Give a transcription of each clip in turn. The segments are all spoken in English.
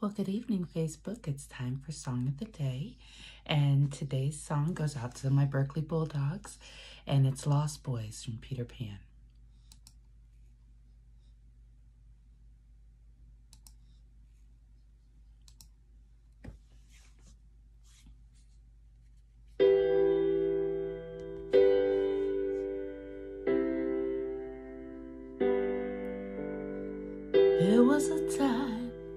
Well, good evening, Facebook. It's time for Song of the Day. And today's song goes out to my Berkeley Bulldogs, and it's Lost Boys from Peter Pan. There was a time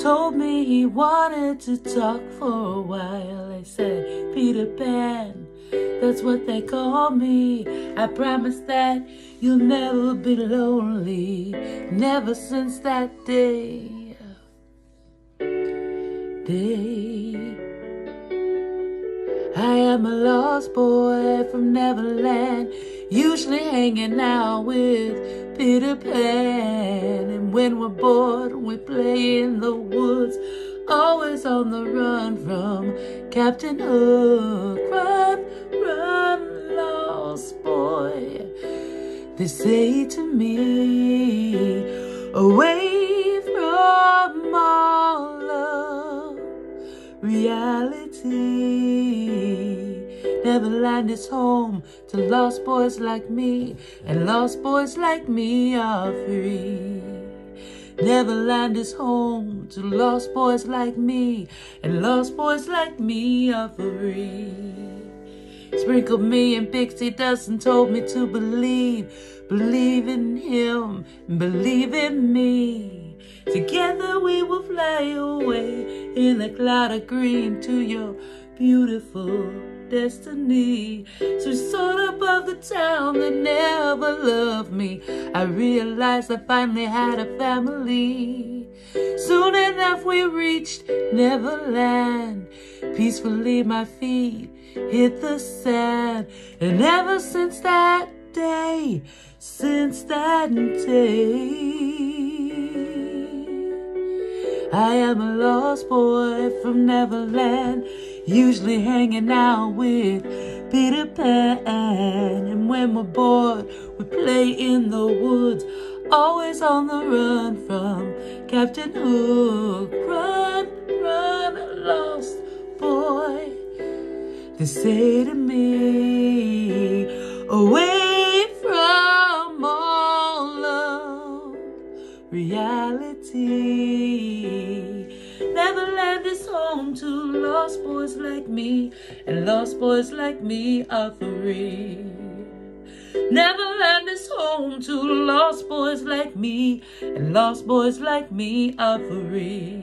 Told me he wanted to talk for a while. I said, Peter Pan, that's what they call me. I promise that you'll never be lonely. Never since that day. Day. I am a lost boy from Neverland, usually hanging out with Peter Pan. And when we're bored, we play in the woods, always on the run from Captain Hook. Run, run, lost boy. They say to me, away reality. Neverland is home to lost boys like me, and lost boys like me are free. Neverland is home to lost boys like me, and lost boys like me are free. Sprinkled me in pixie dust and told me to believe, believe in him, believe in me. Together we will fly away in a cloud of green to your beautiful destiny. So soared above the town that never loved me. I realized I finally had a family. Soon enough we reached Neverland. Peacefully my feet hit the sand. And ever since that day, since that day, I am a lost boy from Neverland, usually hanging out with Peter Pan. And when we're bored, we play in the woods, always on the run from Captain Hook. Run, run, lost boy. They say to me, away from all of reality. Neverland is home to lost boys like me, and lost boys like me are free. Neverland is home to lost boys like me, and lost boys like me are free.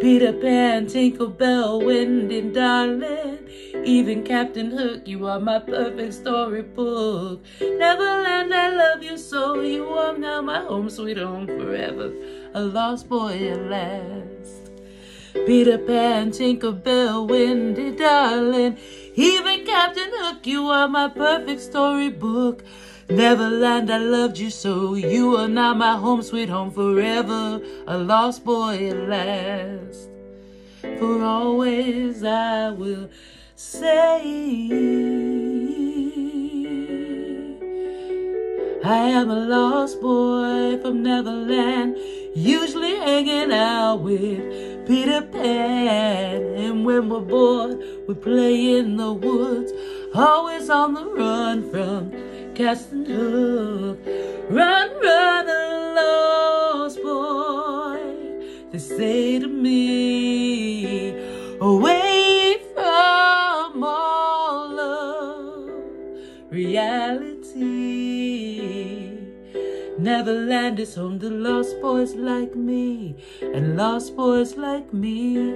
Peter Pan, Tinkerbell, Wendy, darling, even Captain Hook, you are my perfect storybook. Neverland, I love you so, you are now my home, sweet home forever, a lost boy at last. Peter Pan, Tinkerbell, Wendy, darling, even Captain Hook, you are my perfect storybook. Neverland, I loved you so. You are now my home, sweet home forever. A lost boy at last. For always I will say, I am a lost boy from Neverland, usually hanging out with Peter Pan. And when we're bored, we play in the woods, always on the run from Captain Hook. Run, run, a lost boy. They say to me, away from all of reality. Neverland is home to lost boys like me, and lost boys like me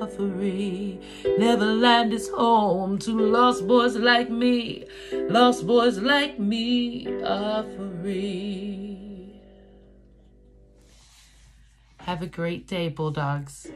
are free. Neverland is home to lost boys like me, lost boys like me are free. Have a great day, Bulldogs.